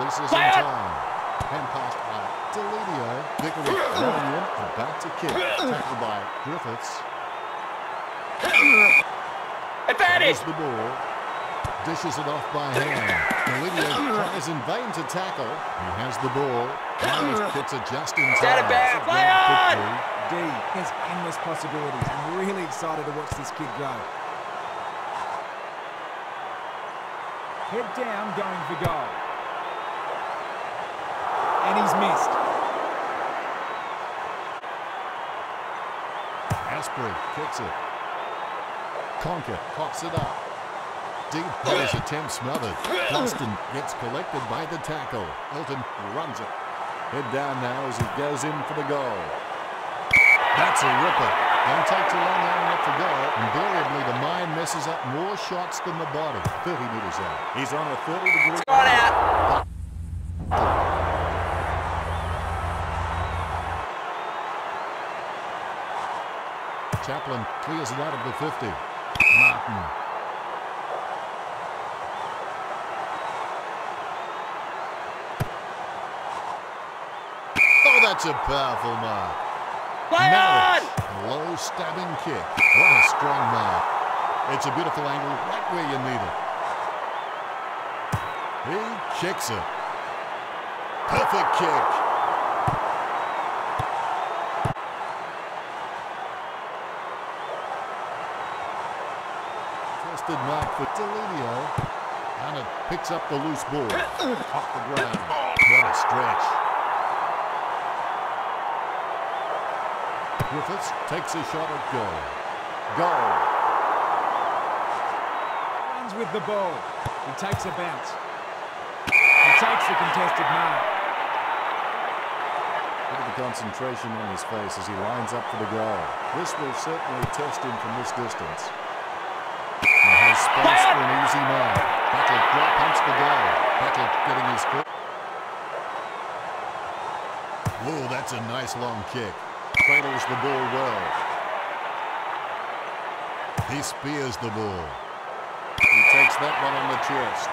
Hand pass by Deledio. Vickery running in and back to kick. Tackled by Griffiths. Advantage! Has the ball. Dishes it off by hand. Deledio tries in vain to tackle. He has the ball. Myers kicks it just in time. Stand it back. Play on! D, there's endless possibilities. I'm really excited to watch this kid grow. Head down, going for goal. And he's missed. Asprey kicks it. Conca pops it up. Deep pass attempt smothered. Boston gets collected by the tackle. Elton runs it. Head down now as he goes in for the goal. That's a ripper. Don't take too long aiming it for goal. Invariably, the mind messes up more shots than the body. 30 metres out. He's on a 30 degree. Gone out. Chaplin clears it out of the 50. Martin. Oh, that's a powerful mark. Play on! Low stabbing kick. What a strong mark. It's a beautiful angle right where you need it. He kicks it. Perfect kick. Tested mark for Deledio. And it picks up the loose ball. Off the ground. What a stretch. Griffiths takes a shot at goal. Goal. Runs with the ball. He takes a bounce. He takes the contested mark. Look at the concentration on his face as he lines up for the goal. This will certainly test him from this distance. Space for an easy. Battle drop pumps the goal. Battle getting his foot. Oh, that's a nice long kick. Cradles the ball well. He spears the ball. He takes that one on the chest.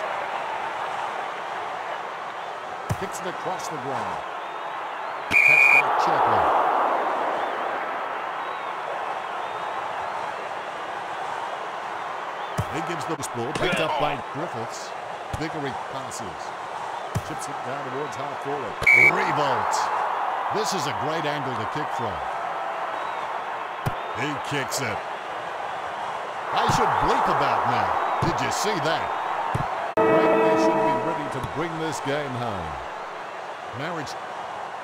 Kicks it across the ground. Catch by Chaplin. He gives the ball, picked up by Griffiths. Vickery passes. Chips it down towards half forward. Revolt. This is a great angle to kick from. He kicks it. I should bleep about now. Did you see that? They should be ready to bring this game home. Marriage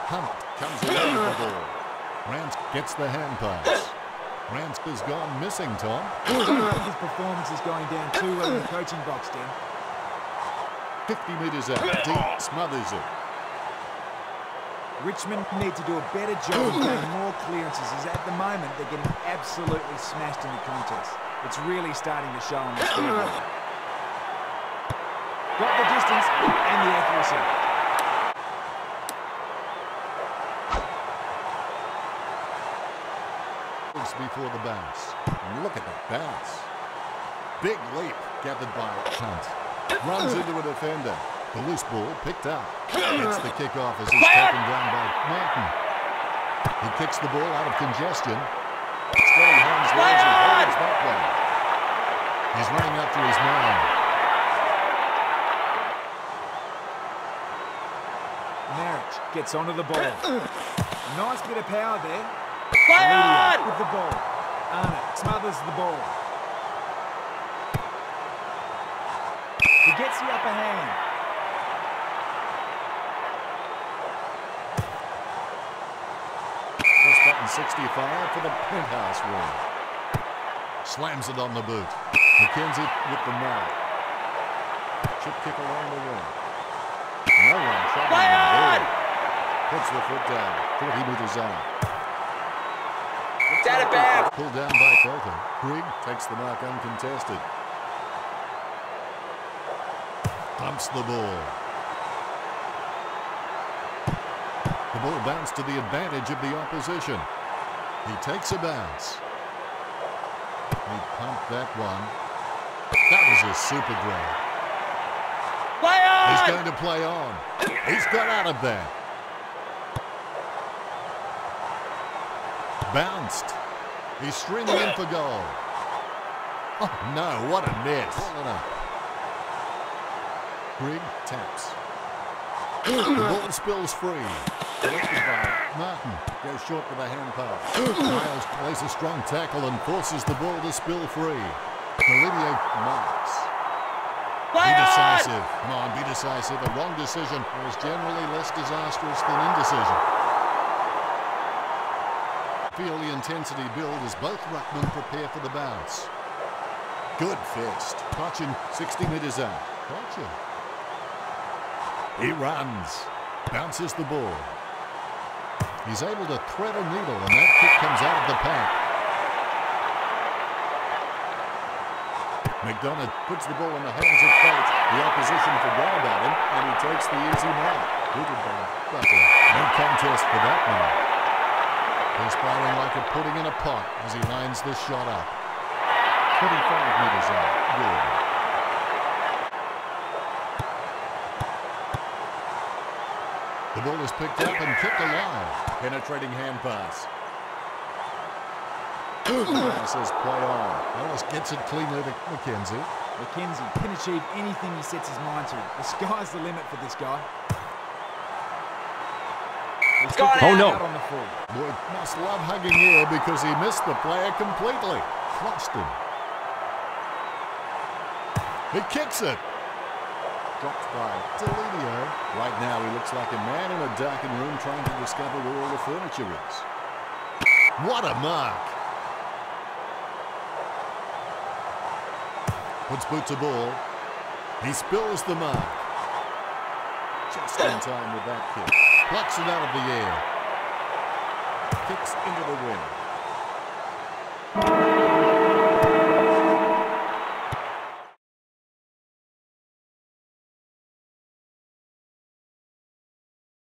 Hunt comes away with the ball. Rance gets the hand pass. Rance has gone missing, Tom. His performance is going down too well in the coaching box, Den. 50 metres out. Deep smothers it. Richmond need to do a better job of getting more clearances as at the moment they're getting absolutely smashed in the contest. It's really starting to show on the scoreboard. Got the distance and the accuracy. Before the bounce. And look at the bounce. Big leap gathered by Hunt. Runs into a defender. The loose ball picked up. Gets the kick off as he's taken down by Martin. He kicks the ball out of congestion. Steady hands there as he holds that one. He's running up to his man. Marriage gets onto the ball. Nice bit of power there. Play on! with the ball. Arnott smothers the ball. He gets the upper hand. Press button 65 for the penthouse win. Slams it on the boot. McKenzie with the mark. Chip kick along the wing. No one troubling Play him on! Puts the foot down. 40 metres out of bounds. Pulled down by Parker. Grigg takes the mark uncontested. Pumps the ball. The ball bounced to the advantage of the opposition. He takes a bounce. He pumped that one. That was a super grab. Play on! He's going to play on. He's got out of there. Bounced. He's streaming in for goal. Oh, no, what a miss. Pull it up. Grigg taps. the ball spills free. Martin. Goes short with a hand pass. Miles plays a strong tackle and forces the ball to spill free. Deledio marks. Be Play on! decisive. Come on, be decisive. A wrong decision is generally less disastrous than indecision. Feel the intensity build as both ruckmen prepare for the bounce. Good fist. Cotchin 60 metres out. Cotchin. He runs. Bounces the ball. He's able to thread a needle and that kick comes out of the pack. McDonough puts the ball in the hands of fate. The opposition forgot about him, and he takes the easy mark. By. No contest for that man. Perspiring like a pudding in a pot as he lines this shot up. 25 metres out. Good. The ball is picked up and kept alive. Penetrating hand pass. Says play on. Ellis gets it cleanly to McKenzie. McKenzie can achieve anything he sets his mind to. The sky's the limit for this guy. He's Got took it it. Oh, no. out on the full. Boyd must love hugging here because he missed the player completely. Crossed him. He kicks it. Dropped by Deledio. Right now he looks like a man in a darkened room trying to discover where all the furniture is. What a mark. Puts boot to ball. He spills the mark. Just in time with that kick. Plucks it out of the air. Kicks into the wind.